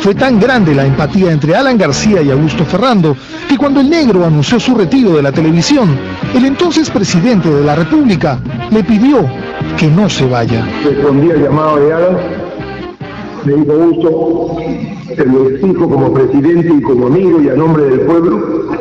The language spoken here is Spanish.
Fue tan grande la empatía entre Alan García y Augusto Ferrando que cuando el negro anunció su retiro de la televisión, el entonces presidente de la República le pidió que no se vaya. Respondí al llamado de Alan, Le dijo Augusto, te lo exijo como presidente y como amigo y a nombre del pueblo,